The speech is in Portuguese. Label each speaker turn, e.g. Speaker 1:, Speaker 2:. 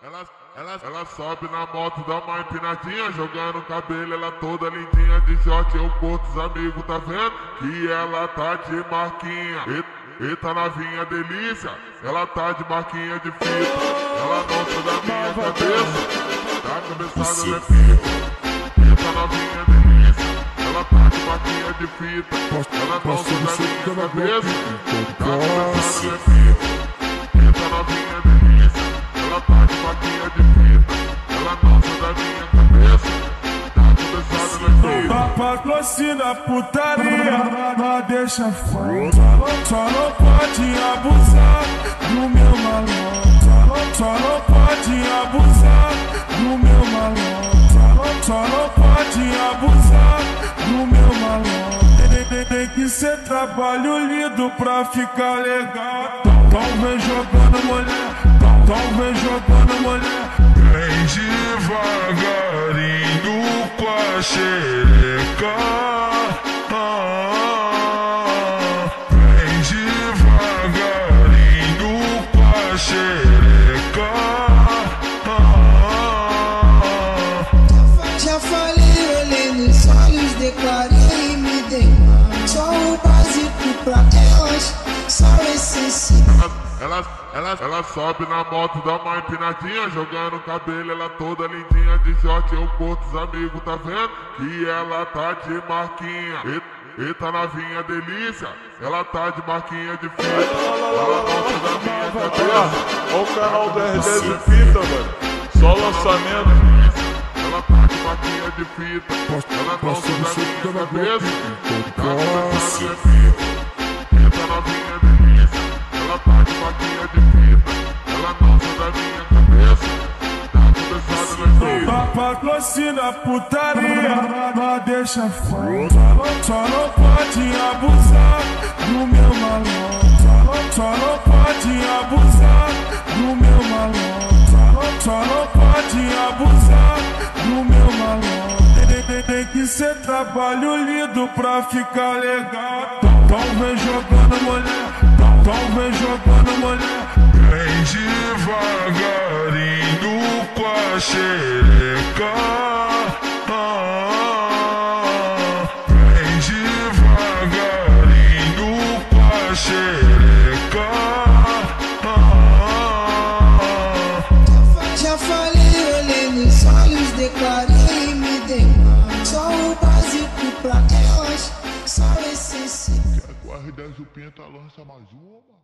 Speaker 1: Ela, ela, ela, sobe na moto, dá uma empinadinha, jogando cabelo, ela toda lindinha de short, eu curto os amigos, tá vendo? Que ela tá de marquinha. E, eita novinha delícia, ela tá de marquinha de fita. Ela não da minha cabeça, tá cabeçada é fita. Eita novinha delícia, ela tá de marquinha de fita. Ela não da minha cabeça, tá cabeçada é fita.
Speaker 2: Patrocina putaria, não deixa fora. Só não pode abusar do meu malandro. Só não pode abusar do meu malandro. Só não pode abusar do meu malandro. Tem, que ser trabalho lindo pra ficar legal. Então vem jogando mulher, então vem jogando mulher.
Speaker 3: Vem devagarinho com a xereca.
Speaker 1: Ela, ela, ela sobe na moto, dá uma empinadinha, jogando cabelo, ela toda lindinha de short, eu curto os amigos, tá vendo? Que ela tá de marquinha. E, eita novinha delícia, ela tá de marquinha de fita. Ela gosta da minha cabeça.
Speaker 4: Olha o canal do R10 de fita, velho. Só lançamento.
Speaker 1: Ela tá de marquinha de fita. Ela gosta da minha cabeça. Tá cabeçada de fita. Fita.
Speaker 2: Patrocina putaria, não deixa fora. Só não pode abusar do meu malandro. Só não pode abusar do meu malandro. Só não pode abusar do meu malandro. Tem, que ser trabalho lindo pra ficar legal. Então vem jogando mulher, então vem jogando mulher.
Speaker 3: vem devagarinho xereca. Vem devagarinho com a xereca.
Speaker 5: Já falei, olhei nos olhos, declarei e me dei Só o básico pra elas, só o essencial
Speaker 1: O R10 o Pinta lança mais uma.